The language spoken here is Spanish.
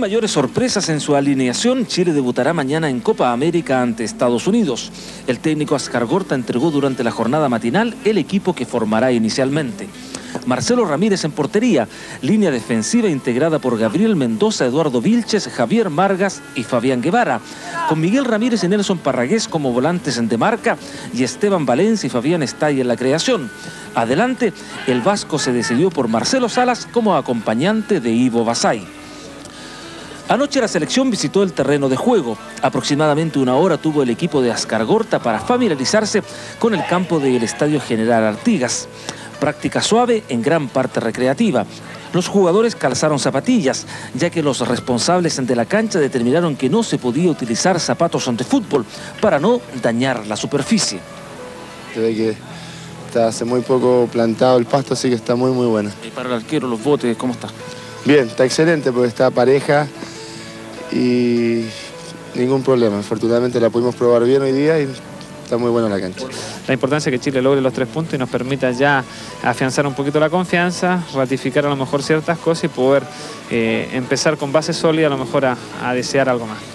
mayores sorpresas en su alineación, Chile debutará mañana en Copa América ante Estados Unidos. El técnico Ascar Gorta entregó durante la jornada matinal el equipo que formará inicialmente. Marcelo Ramírez en portería, línea defensiva integrada por Gabriel Mendoza, Eduardo Vilches, Javier Margas y Fabián Guevara, con Miguel Ramírez y Nelson Parragués como volantes en demarca y Esteban Valencia y Fabián Estay en la creación. Adelante, el Vasco se decidió por Marcelo Salas como acompañante de Ivo Basay. Anoche la selección visitó el terreno de juego. Aproximadamente una hora tuvo el equipo de Ascargorta para familiarizarse con el campo del Estadio General Artigas. Práctica suave, en gran parte recreativa. Los jugadores calzaron zapatillas, ya que los responsables de la cancha determinaron que no se podía utilizar zapatos ante fútbol para no dañar la superficie. Se ve que está hace muy poco plantado el pasto, así que está muy muy bueno. ¿Y para el arquero, los botes, cómo está? Bien, está excelente porque está pareja, y ningún problema. Afortunadamente la pudimos probar bien hoy día y está muy buena la cancha. La importancia es que Chile logre los tres puntos y nos permita ya afianzar un poquito la confianza, ratificar a lo mejor ciertas cosas y poder eh, empezar con base sólida a lo mejor a desear algo más.